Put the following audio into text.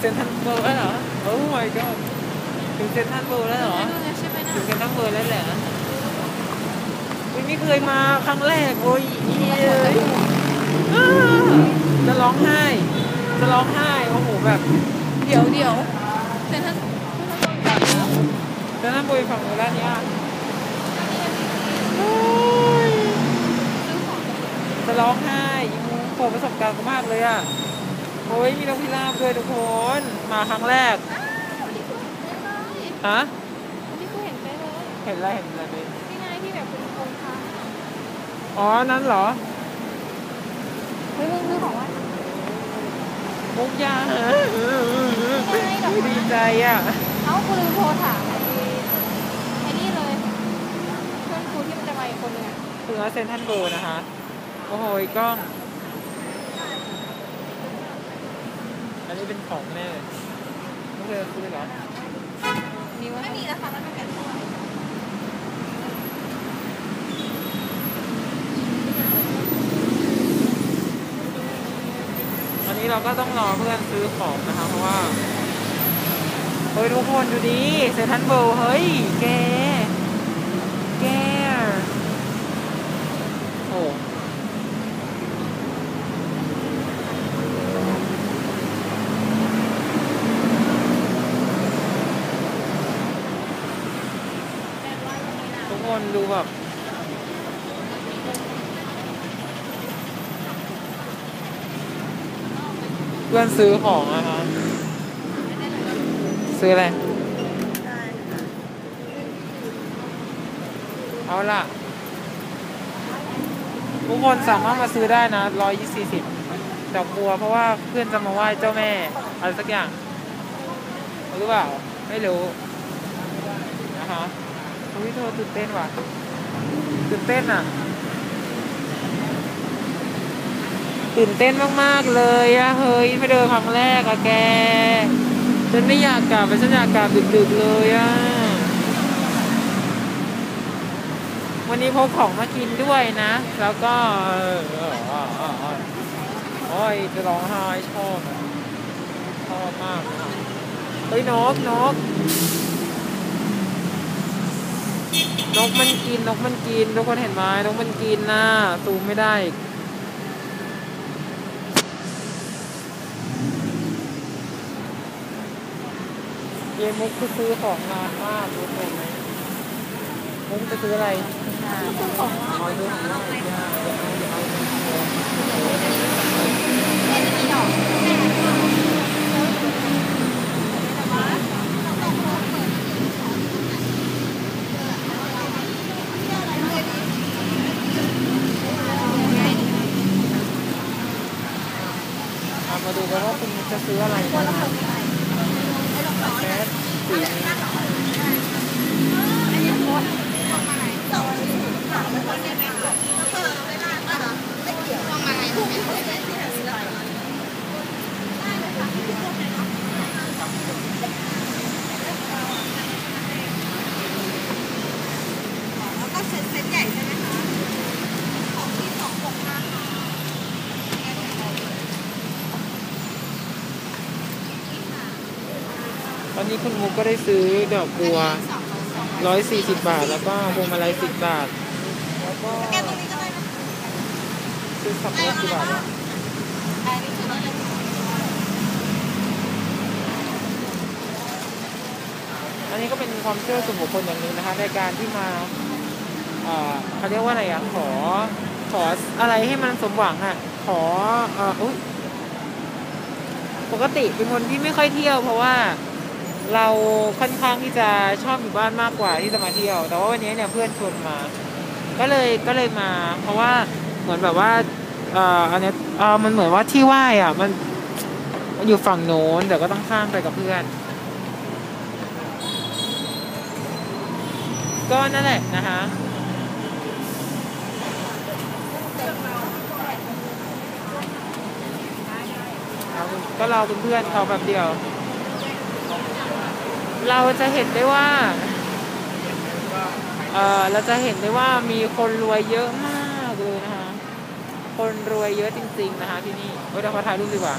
เซ็นทรัลเวิลด์แล้วเหรอ oh my god ถึงเซ็นทรัลเวิลด์แล้วเหรอนู่นไงใช่ไหมน่ะถึงเซ็นทรัลเวิลด์แล้วเหรออุ๊ยไม่เคยมาครั้งแรกโอ้ยอีเอ้ยอ้าจะร้องไห้ จะร้องไห้ โอ้โหแบบ เดี๋ยวเดี๋ยวเซ็นทรัลเซ็นทรัลเวิลด์ฝั่งนู้นแล้วเนี่ยโอ้ยซื้อของจะร้องไห้อีมูเปิดประสบการณ์กูมากเลยอะ โอ้ยมีนกพิราบด้วยทุกคนมาครั้งแรกวันนี้กูเห็นเป๊ะเลยฮะวันนี้กูเห็นเป๊ะเลยเห็นอะไรเห็นอะไรเลยนี่ไงที่แบบเป็นโครงค้างอ๋อนั้นเหรอเฮ้ยมึงซื้อของว่ามุกยาดีใจอะเอ้ากูลืมโทรถามไอ้ไอ้นี่เลยเพื่อนกูที่มันจะมาอีกคนนึงอะคือเซนทันเบอร์นะคะโอ้โหยกล้อง นนี้เป็นของแม่ไม่เคยซื้อเหรอมีว่าไม่มีนะคะมันเป็นตัวอันนี้เราก็ต้องรอเพื่อนซื้อของนะคะ เพราะว่า เฮ้ยทุกคนดูดิเซนทันเบอร์เฮ้ย แก แก โอ้ ทุก คนดูแบบเพื่อนซื้อของนะคะซื้ออะไร เอาล่ะ ทุกคนสามารถมาซื้อได้นะร้อยยี่สิบแต่กลัวเพราะว่าเพื่อนจะมาไหว้เจ้าแม่ อะไรสักอย่าง รู้เปล่า ไม่รู้ นะคะ อุ้ยเธอตื่นเต้นว่ะตื่นเต้นอะ ตื่นเต้นมากๆเลยอะเฮ้ยไปเดินครั้งแรกอะแก ฉันไม่อยากกลับไปฉันอยากกลับดึกๆเลยอะวันนี้พกของมากินด้วยนะ แล้วก็ออเออเออเออเออโอ้ยจะร้องไห้ชอบอะชอบมากเฮ้ยนกนก นกมันกินนกมันกินทุกคนเห็นไหมนกมันกินนะซูมไม่ได้อีกเยมุกคือซื้อของนานมากรู้ไหมมุกจะซื้ออะไรซื้อของออซื้อของนอกไม่ได้เดี๋ยวเอาเดี๋ยวเอา ไอ้นี่ดอก เอามาดูกัน ว่าคุณจะซื้ออะไรนะนะ คน แคสสีนี้ อันนี้โคตร แล้วก็เซ็ตเซ็ตใหญ่ใช่ไหมคะ ของที่สองหกห้าค่ะ ตอนนี้คุณมุกก็ได้ซื้อดอกบัวสองสองร้อยสี่สิบบาท แล้วก็พวงมาลัยสิบบาท แล้วก็แกตรงนี้ก็ได้นะซื้อสับปะรดกี่บาทวะอันนี้คือเราจะอันนี้ก็เป็นความเชื่อส่วนบุคคลอย่างหนึ่งนะคะ ในการที่มาเขาเรียกว่าอะไรอะ ขอ ขออะไรให้มันสมหวังอะ ขออ่ออุ๊ยปกติเป็นคนที่ไม่ค่อยเที่ยวเพราะว่า เราค่อนข้างที่จะชอบอยู่บ้านมากกว่าที่จะมาเที่ยว แต่ว่าวันนี้เนี่ยเพื่อนชวนมา ก็เลยก็เลยมา เพราะว่าเหมือนแบบว่าเอ่ออันเนี้ยเอ่อมันเหมือนว่าที่ไหว้อะมันมันอยู่ฝั่งโน้นแต่ก็ต้องข้ามไปกับเพื่อน ก็นั่นแหละนะคะเอาก็รอเพื่อนเขาแบบเดียว เราจะเห็นได้ว่าเออเราจะเห็นได้ว่ามีคนรวยเยอะมากเลยนะคะ คนรวยเยอะจริง ๆ นะคะที่นี่เดี๋ยวขอถ่ายรูปดีกว่า